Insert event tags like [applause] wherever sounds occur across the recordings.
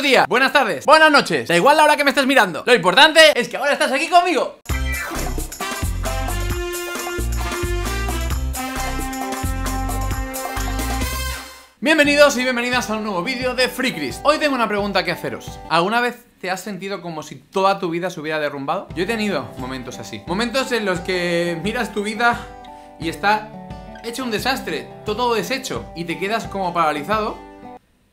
buenos días, buenas tardes, buenas noches. Da igual la hora que me estés mirando. Lo importante es que ahora estás aquí conmigo. Bienvenidos y bienvenidas a un nuevo vídeo de FreeCris Hoy tengo una pregunta que haceros. ¿Alguna vez te has sentido como si toda tu vida se hubiera derrumbado? Yo he tenido momentos así. Momentos en los que miras tu vida y está hecho un desastre. Todo deshecho Y te quedas como paralizado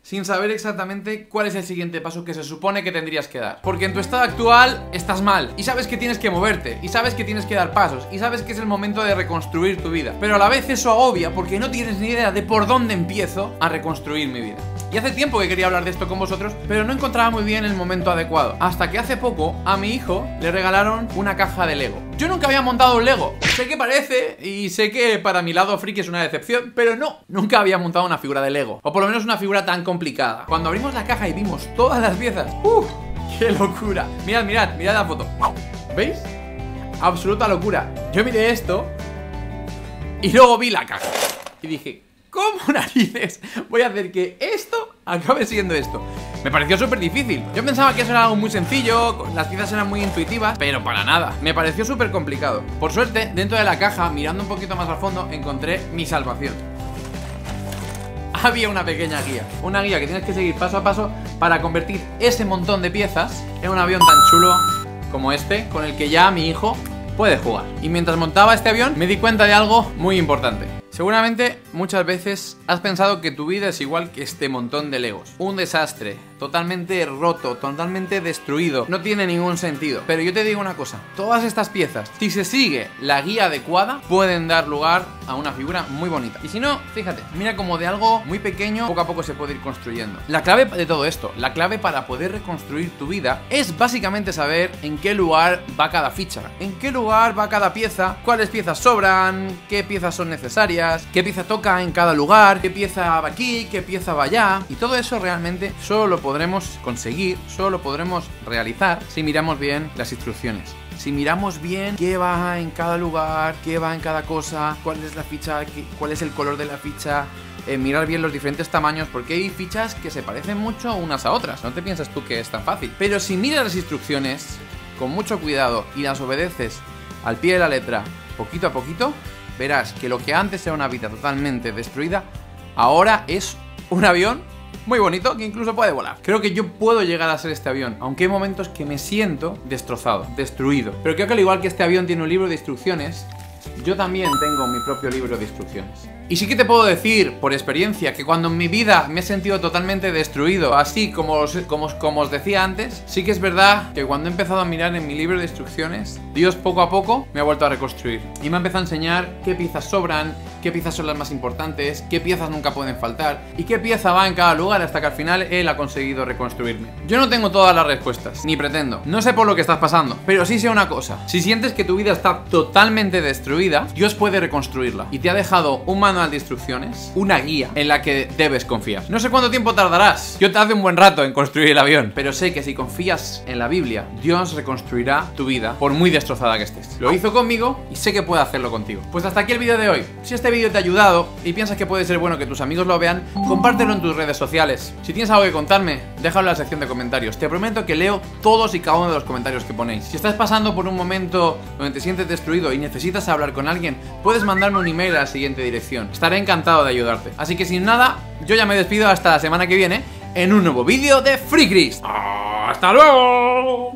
sin saber exactamente cuál es el siguiente paso que se supone que tendrías que dar. Porque en tu estado actual estás mal y sabes que tienes que moverte y sabes que tienes que dar pasos y sabes que es el momento de reconstruir tu vida. Pero a la vez eso agobia porque no tienes ni idea de por dónde empiezo a reconstruir mi vida. Y hace tiempo que quería hablar de esto con vosotros, pero no encontraba muy bien el momento adecuado. Hasta que hace poco a mi hijo le regalaron una caja de Lego. Yo nunca había montado un Lego. Sé que parece y sé que para mi lado friki es una decepción, pero no, nunca había montado una figura de Lego. O por lo menos una figura tan. Cuando abrimos la caja y vimos todas las piezas, ¡uh! ¡Qué locura! Mirad, mirad, mirad la foto. ¿Veis? Absoluta locura. Yo miré esto y luego vi la caja. Y dije, ¿Cómo [laughs] narices voy a hacer que esto acabe siendo esto? Me pareció súper difícil Yo pensaba que eso era algo muy sencillo Las piezas eran muy intuitivas Pero para nada Me pareció súper complicado Por suerte, dentro de la caja, mirando un poquito más a fondo Encontré mi salvación [laughs] Había una pequeña guía Una guía que tienes que seguir paso a paso Para convertir ese montón de piezas En un avión tan chulo como este Con el que ya mi hijo puede jugar Y mientras montaba este avión Me di cuenta de algo muy importante Seguramente muchas veces has pensado que tu vida es igual que este montón de legos. Un desastre, totalmente roto, totalmente destruido. No tiene ningún sentido. Pero yo te digo una cosa, todas estas piezas, si se sigue la guía adecuada, pueden dar lugar a una figura muy bonita. Y si no, fíjate, mira como de algo muy pequeño, poco a poco se puede ir construyendo. La clave de todo esto, la clave para poder reconstruir tu vida, es básicamente saber en qué lugar va cada ficha, en qué lugar va cada pieza, cuáles piezas sobran, qué piezas son necesarias qué pieza toca en cada lugar, qué pieza va aquí, qué pieza va allá. Y todo eso realmente solo lo podremos conseguir, solo lo podremos realizar si miramos bien las instrucciones. Si miramos bien qué va en cada lugar, qué va en cada cosa, cuál es la ficha, cuál es el color de la ficha, eh, mirar bien los diferentes tamaños, porque hay fichas que se parecen mucho unas a otras. No te piensas tú que es tan fácil. Pero si miras las instrucciones con mucho cuidado y las obedeces al pie de la letra, poquito a poquito, verás que lo que antes era una vida totalmente destruida, ahora es un avión muy bonito que incluso puede volar. Creo que yo puedo llegar a ser este avión, aunque hay momentos que me siento destrozado, destruido. Pero creo que al igual que este avión tiene un libro de instrucciones, yo también tengo mi propio libro de instrucciones. Y sí que te puedo decir, por experiencia, que cuando en mi vida me he sentido totalmente destruido, así como os, como, como os decía antes, sí que es verdad que cuando he empezado a mirar en mi libro de instrucciones, Dios poco a poco me ha vuelto a reconstruir. Y me ha empezado a enseñar qué piezas sobran, qué piezas son las más importantes, qué piezas nunca pueden faltar y qué pieza va en cada lugar hasta que al final él ha conseguido reconstruirme. Yo no tengo todas las respuestas, ni pretendo. No sé por lo que estás pasando, pero sí sé una cosa. Si sientes que tu vida está totalmente destruida, Dios puede reconstruirla y te ha dejado un manual de instrucciones, una guía en la que debes confiar. No sé cuánto tiempo tardarás. Yo te hace un buen rato en construir el avión, pero sé que si confías en la Biblia, Dios reconstruirá tu vida por muy destrozada que estés. Lo hizo conmigo y sé que puede hacerlo contigo. Pues hasta aquí el vídeo de hoy. Si este vídeo te ha ayudado y piensas que puede ser bueno que tus amigos lo vean, compártelo en tus redes sociales. Si tienes algo que contarme, déjalo en la sección de comentarios. Te prometo que leo todos y cada uno de los comentarios que ponéis. Si estás pasando por un momento donde te sientes destruido y necesitas hablar con alguien, puedes mandarme un email a la siguiente dirección. Estaré encantado de ayudarte. Así que sin nada, yo ya me despido hasta la semana que viene en un nuevo vídeo de Free ¡Hasta luego!